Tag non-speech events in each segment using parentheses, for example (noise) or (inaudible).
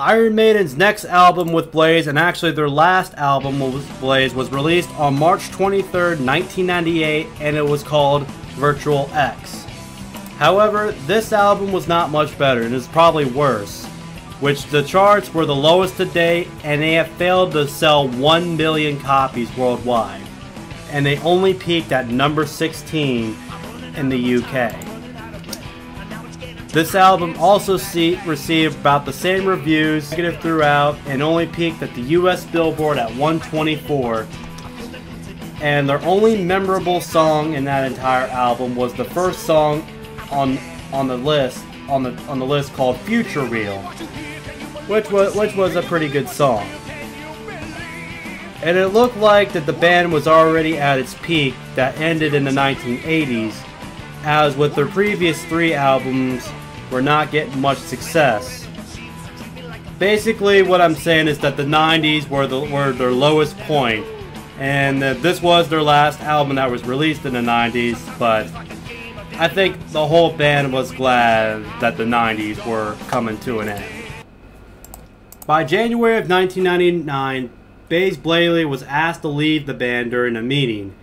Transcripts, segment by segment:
Iron Maiden's next album with Blaze, and actually their last album with Blaze, was released on March 23rd, 1998, and it was called Virtual X. However, this album was not much better, and is probably worse, which the charts were the lowest to date, and they have failed to sell 1 million copies worldwide. And they only peaked at number 16 in the UK. This album also see, received about the same reviews, negative throughout, and only peaked at the US Billboard at 124. And their only memorable song in that entire album was the first song on on the list on the on the list called Futureal, which was which was a pretty good song. And it looked like that the band was already at its peak that ended in the 1980s, as with their previous three albums, were not getting much success. Basically, what I'm saying is that the 90s were, the, were their lowest point, and this was their last album that was released in the 90s, but I think the whole band was glad that the 90s were coming to an end. By January of 1999, Baze Blaley was asked to leave the band during a meeting,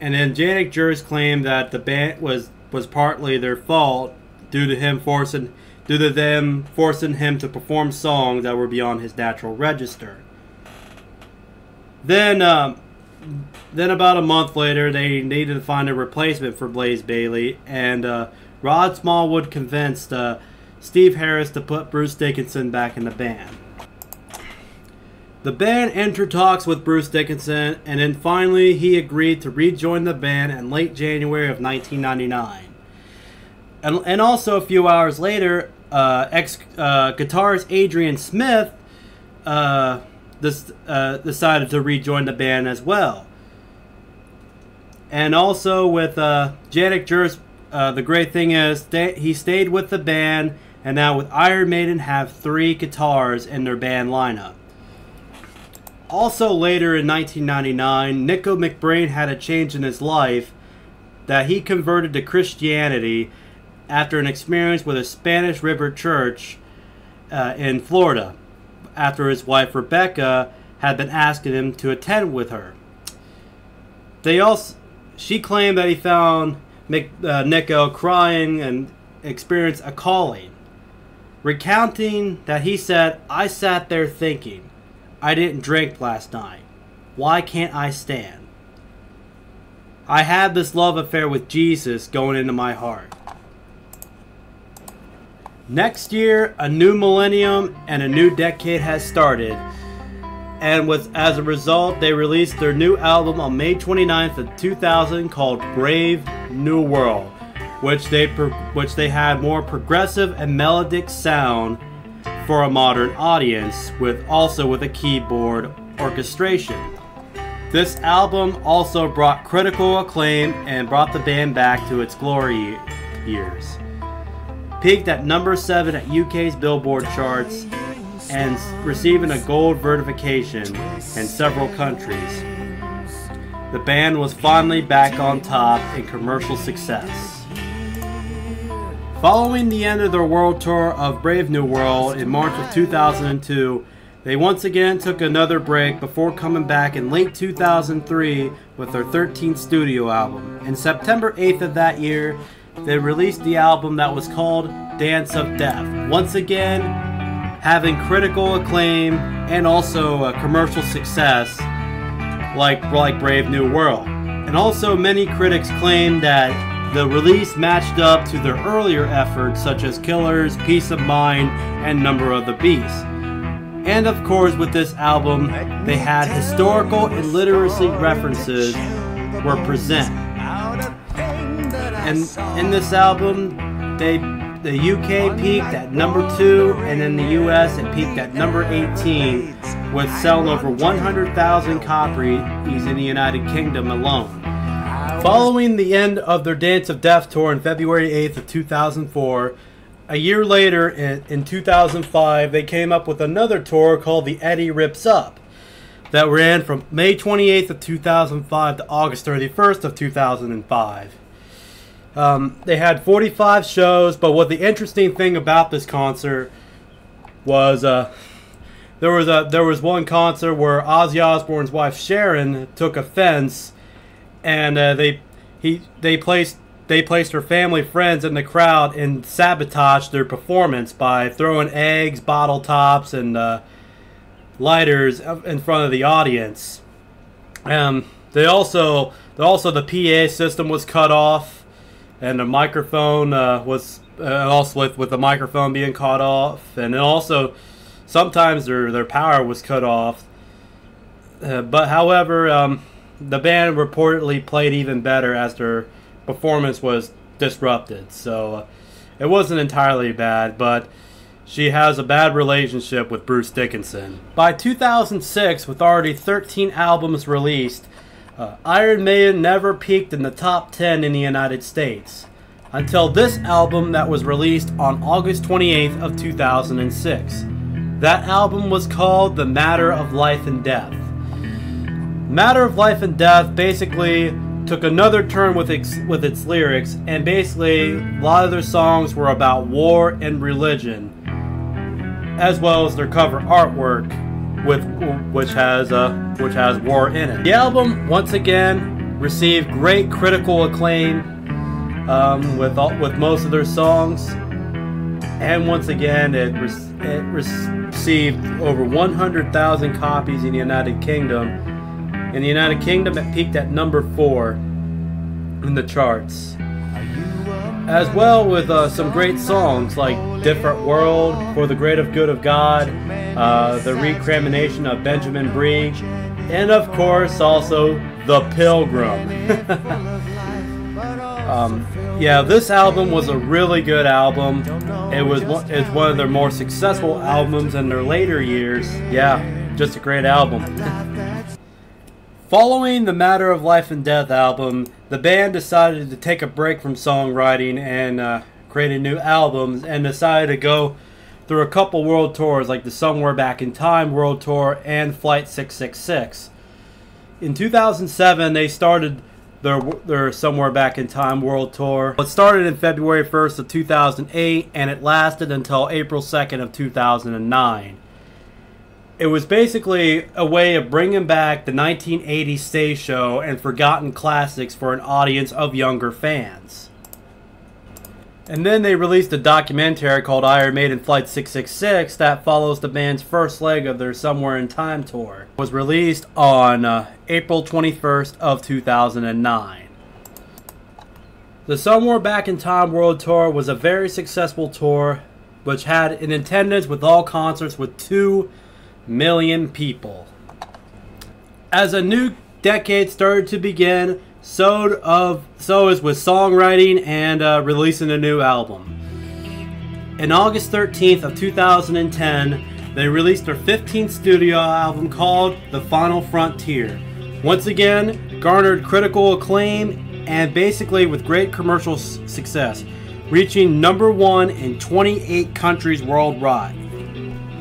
and then Janick Gers claimed that the band was, was partly their fault due to him forcing due to them forcing him to perform songs that were beyond his natural register. Then, um, then about a month later, they needed to find a replacement for Blaze Bayley, and uh, Rod Smallwood convinced uh, Steve Harris to put Bruce Dickinson back in the band. The band entered talks with Bruce Dickinson, and then finally he agreed to rejoin the band in late January of 1999 and, and also a few hours later, uh, ex uh, guitarist Adrian Smith uh, this, uh, decided to rejoin the band as well. And also with uh, Janick Gers, uh, the great thing is he stayed with the band, and now with Iron Maiden have three guitars in their band lineup. Also later in 1999, Nicko McBrain had a change in his life that he converted to Christianity after an experience with a Spanish River church uh, in Florida, after his wife Rebecca had been asking him to attend with her. They also, she claimed that he found Mick, uh, Nicko crying and experienced a calling, recounting that he said, "I sat there thinking, I didn't drink last night. Why can't I stand? I had this love affair with Jesus going into my heart." Next year, a new millennium and a new decade has started. And with as a result, they released their new album on May 29th of 2000 called Brave New World, which they which they had more progressive and melodic sound for a modern audience with also with a keyboard orchestration. This album also brought critical acclaim and brought the band back to its glory years peaked at number 7 at UK's Billboard charts and receiving a gold verification in several countries. The band was finally back on top in commercial success. Following the end of their world tour of Brave New World in March of 2002, they once again took another break before coming back in late 2003 with their 13th studio album. In September 8th of that year, they released the album that was called Dance of Death. Once again, having critical acclaim and also a commercial success like, like Brave New World. And also many critics claim that the release matched up to their earlier efforts such as Killers, Piece of Mind, and Number of the Beast. And of course with this album, they had historical and literacy references were present and in this album, they the UK peaked at number two, and in the US it peaked at number 18, with selling over 100,000 copies in the United Kingdom alone. Following the end of their Dance of Death tour on February 8th of 2004, a year later in, in 2005, they came up with another tour called the Eddie Rips Up that ran from May 28th of 2005 to August 31st of 2005. Um, they had 45 shows, but what the interesting thing about this concert was uh, there was a there was one concert where Ozzy Osbourne's wife Sharon took offense, and uh, they he they placed they placed her family friends in the crowd and sabotaged their performance by throwing eggs, bottle tops, and uh, lighters in front of the audience. Um, they also also the PA system was cut off, and the microphone uh, was uh, also with with the microphone being cut off, and then also sometimes their their power was cut off. Uh, but however, um, the band reportedly played even better as their performance was disrupted. So uh, it wasn't entirely bad, but she has a bad relationship with Bruce Dickinson. By 2006, with already 13 albums released, uh, Iron Maiden never peaked in the top 10 in the United States until this album that was released on August 28th of 2006. That album was called The Matter of Life and Death. Matter of Life and Death basically took another turn with its, with its lyrics, and basically a lot of their songs were about war and religion as well as their cover artwork, with which has uh, which has war in it. The album once again received great critical acclaim um, with all, with most of their songs, and once again it, re- it received over 100,000 copies in the United Kingdom. In the United Kingdom, it peaked at number four in the charts as well with uh, some great songs like Different World, For the Great of Good of God, uh, The Recrimination of Benjamin Breeg, and of course also The Pilgrim. (laughs) um, yeah, this album was a really good album. It was one, it's one of their more successful albums in their later years. Yeah, just a great album. (laughs) Following the Matter of Life and Death album, the band decided to take a break from songwriting and uh, created new albums and decided to go through a couple world tours like the Somewhere Back in Time World Tour and Flight 666. In 2007, they started their, their Somewhere Back in Time World Tour. It started in February 1st of 2008 and it lasted until April 2nd of 2009 it was basically a way of bringing back the 1980s stage show and forgotten classics for an audience of younger fans. And then they released a documentary called Iron Maiden Flight 666 that follows the band's first leg of their Somewhere in Time tour. It was released on uh, April 21st of 2009. The Somewhere Back in Time World Tour was a very successful tour which had an attendance with all concerts with two million people. As a new decade started to begin, so of so is with songwriting and uh, releasing a new album. In August 13th of 2010, they released their 15th studio album called The Final Frontier. Once again, garnered critical acclaim and basically with great commercial success, reaching number one in 28 countries worldwide.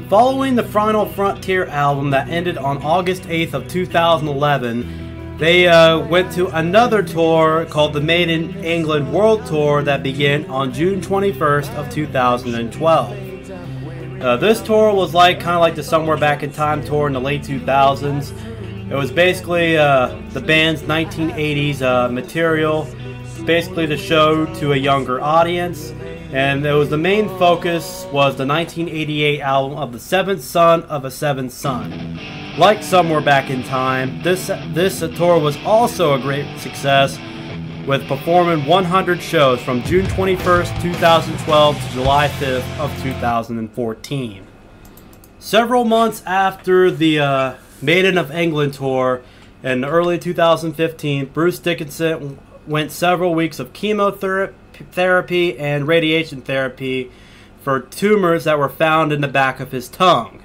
Following the Final Frontier album that ended on August 8th of 2011, they uh, went to another tour called the Maiden England World Tour that began on June 21st of 2012. Uh, this tour was like kind of like the Somewhere Back in Time tour in the late 2000s. It was basically uh, the band's 1980s uh, material, basically to show to a younger audience and it was the main focus was the 1988 album of the seventh son of a seventh son. Like Somewhere Back in Time, this this tour was also a great success, with performing 100 shows from June 21st, 2012 to July 5th of 2014. Several months after the uh, Maiden of England tour, in early 2015, Bruce Dickinson went several weeks of chemotherapy therapy and radiation therapy for tumors that were found in the back of his tongue.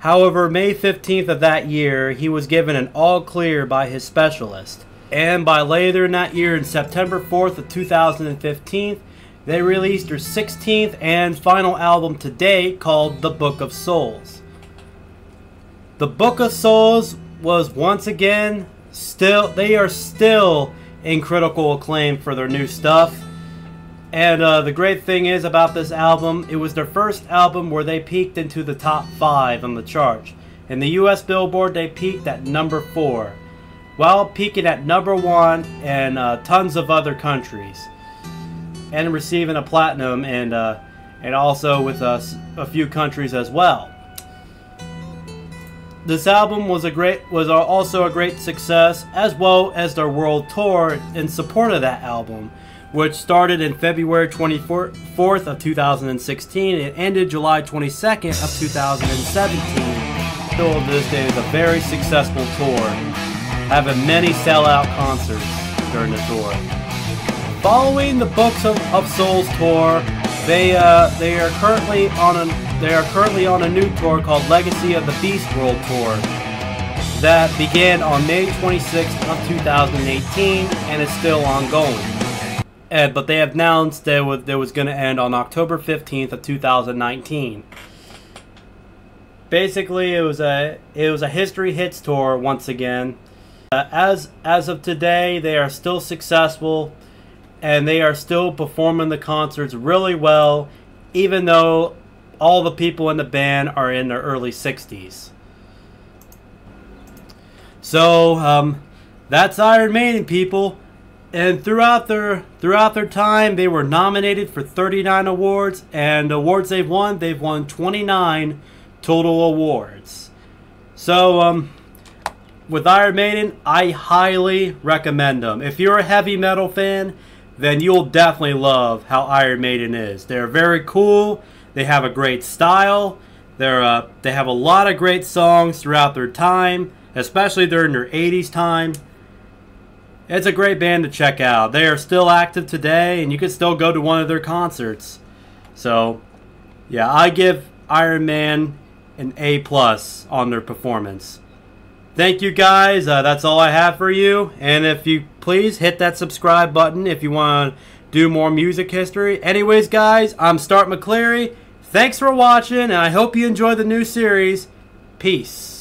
However, May 15th of that year, he was given an all clear by his specialist. And by later in that year, in September 4th of 2015, they released their 16th and final album to date called The Book of Souls. The Book of Souls was once again still they are still in critical acclaim for their new stuff. And uh, the great thing is about this album, it was their first album where they peaked into the top five on the chart. In the US Billboard, they peaked at number four, while peaking at number one in uh, tons of other countries, and receiving a platinum and uh, and also with a few countries as well. This album was a great was also a great success, as well as their world tour in support of that album, which started in February 24th of 2016 and ended July 22nd of 2017. Still, this day is a very successful tour, having many sellout concerts during the tour. Following the Books of, of Souls tour, they uh, they are currently on a they are currently on a new tour called Legacy of the Beast World Tour that began on May 26th of 2018 and is still ongoing. And, but they announced that was, that was going to end on October 15th of 2019. Basically, it was a it was a history hits tour once again. Uh, as as of today, they are still successful and they are still performing the concerts really well, even though all the people in the band are in their early 60s. So, um, that's Iron Maiden, people. And throughout their throughout their time, they were nominated for 39 awards, and awards they've won, they've won 29 total awards. So, um, with Iron Maiden, I highly recommend them. If you're a heavy metal fan, then you'll definitely love how Iron Maiden is. They're very cool. They have a great style. They're uh, they have a lot of great songs throughout their time, especially during their 80s time. It's a great band to check out. They are still active today, and you can still go to one of their concerts. So, yeah, I give Iron Man an A plus on their performance. Thank you guys. Uh, that's all I have for you. And if you please hit that subscribe button if you want to do more music history. Anyways, guys, I'm Start McCleary. Thanks for watching, and I hope you enjoy the new series. Peace.